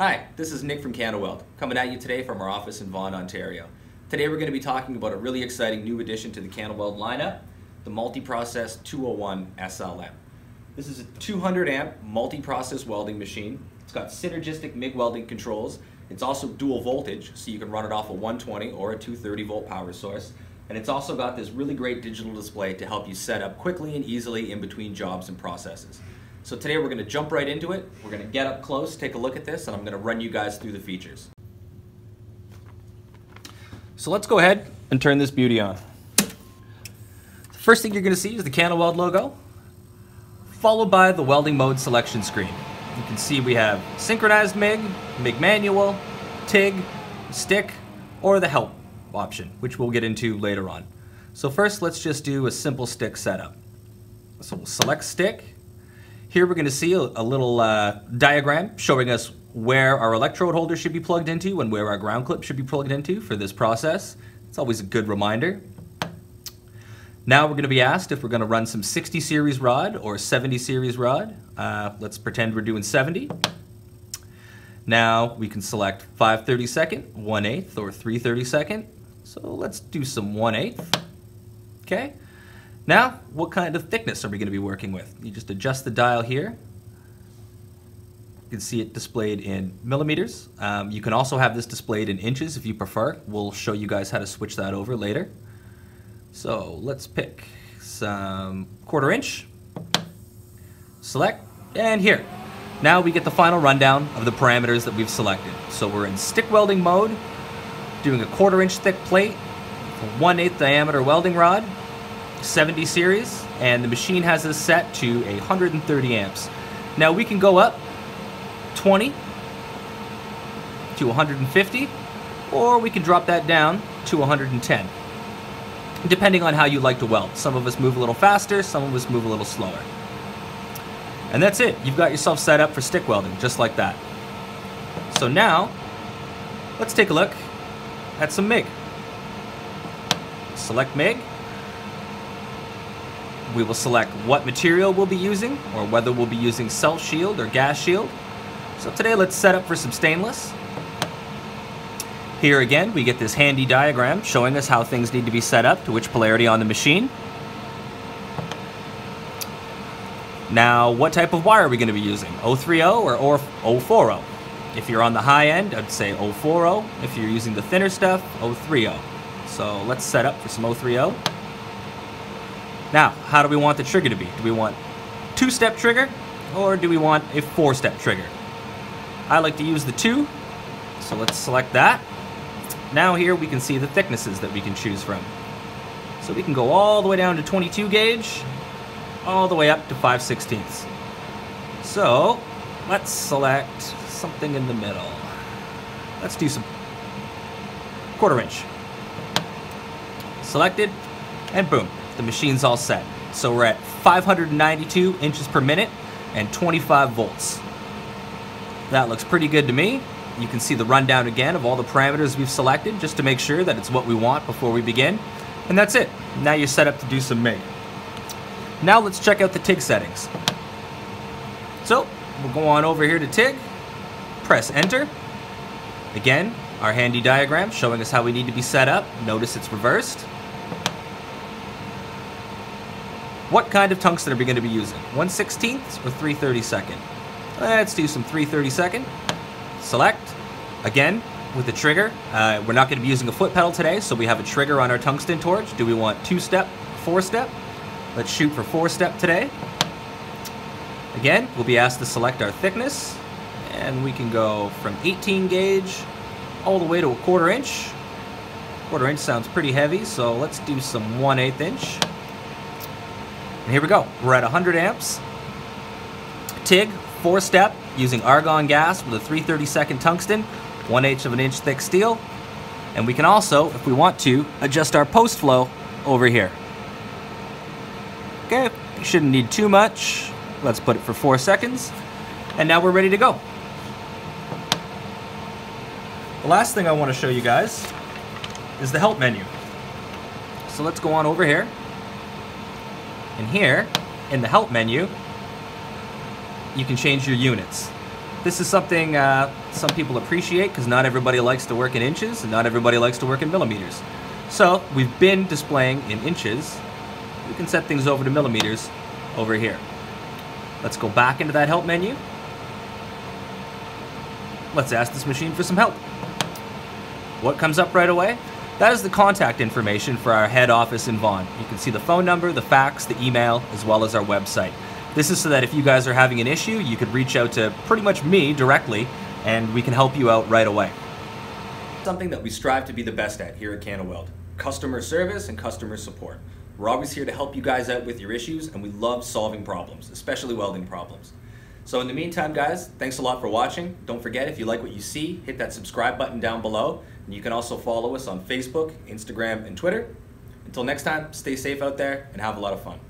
Hi, this is Nick from CanaWeld, coming at you today from our office in Vaughan, Ontario. Today we're going to be talking about a really exciting new addition to the CanaWeld lineup, the Multi-Process 201 SLM. This is a 200 amp multi-process welding machine. It's got synergistic MIG welding controls. It's also dual voltage, so you can run it off a 120 or a 230 volt power source. And it's also got this really great digital display to help you set up quickly and easily in between jobs and processes. So today we're going to jump right into it. We're going to get up close, take a look at this, and I'm going to run you guys through the features. So let's go ahead and turn this beauty on. The first thing you're going to see is the CanaWeld logo, followed by the welding mode selection screen. You can see we have synchronized MIG, MIG manual, TIG, stick, or the help option, which we'll get into later on. So first, let's just do a simple stick setup. So we'll select stick, here we're going to see a, a little uh, diagram showing us where our electrode holder should be plugged into and where our ground clip should be plugged into for this process. It's always a good reminder. Now we're going to be asked if we're going to run some 60 series rod or 70 series rod. Uh, let's pretend we're doing 70. Now we can select 5 32nd, 1 8th, or 3 32nd. So let's do some 1 8th. Okay. Now, what kind of thickness are we going to be working with? You just adjust the dial here. You can see it displayed in millimeters. Um, you can also have this displayed in inches if you prefer. We'll show you guys how to switch that over later. So let's pick some quarter inch, select, and here. Now we get the final rundown of the parameters that we've selected. So we're in stick welding mode, doing a quarter inch thick plate, 1 8 diameter welding rod, 70 series, and the machine has this set to 130 amps. Now we can go up 20 to 150, or we can drop that down to 110, depending on how you like to weld. Some of us move a little faster, some of us move a little slower. And that's it. You've got yourself set up for stick welding, just like that. So now, let's take a look at some MIG. Select MIG, we will select what material we'll be using, or whether we'll be using self shield or gas shield. So today let's set up for some stainless. Here again, we get this handy diagram showing us how things need to be set up to which polarity on the machine. Now, what type of wire are we going to be using? 030 or 040? If you're on the high end, I'd say 040. If you're using the thinner stuff, 030. So let's set up for some 030. Now, how do we want the trigger to be? Do we want two-step trigger or do we want a four-step trigger? I like to use the two, so let's select that. Now here we can see the thicknesses that we can choose from. So we can go all the way down to 22 gauge, all the way up to 5 16ths. So let's select something in the middle. Let's do some quarter inch. Selected, and boom, the machine's all set. So we're at 592 inches per minute and 25 volts. That looks pretty good to me. You can see the rundown again of all the parameters we've selected just to make sure that it's what we want before we begin. And that's it. Now you're set up to do some MIG. Now let's check out the TIG settings. So we'll go on over here to TIG, press enter. Again, our handy diagram showing us how we need to be set up. Notice it's reversed. What kind of tungsten are we going to be using? 1 16th or 3 32nd? Let's do some 3 32nd. Select. Again, with the trigger. Uh, we're not going to be using a foot pedal today, so we have a trigger on our tungsten torch. Do we want two-step, four-step? Let's shoot for four-step today. Again, we'll be asked to select our thickness, and we can go from 18 gauge all the way to a quarter inch. Quarter inch sounds pretty heavy, so let's do some 1 8 inch. And here we go. We're at 100 amps. TIG, four step, using argon gas with a 332nd tungsten, 1 H of an inch thick steel. And we can also, if we want to, adjust our post flow over here. Okay, shouldn't need too much. Let's put it for four seconds. And now we're ready to go. The last thing I want to show you guys is the help menu. So let's go on over here. And here, in the help menu, you can change your units. This is something uh, some people appreciate because not everybody likes to work in inches and not everybody likes to work in millimeters. So we've been displaying in inches. We can set things over to millimeters over here. Let's go back into that help menu. Let's ask this machine for some help. What comes up right away? That is the contact information for our head office in Vaughan. You can see the phone number, the fax, the email, as well as our website. This is so that if you guys are having an issue, you could reach out to pretty much me directly and we can help you out right away. Something that we strive to be the best at here at CanaWeld customer service and customer support. We're always here to help you guys out with your issues and we love solving problems, especially welding problems. So in the meantime, guys, thanks a lot for watching. Don't forget, if you like what you see, hit that subscribe button down below. And you can also follow us on Facebook, Instagram, and Twitter. Until next time, stay safe out there and have a lot of fun.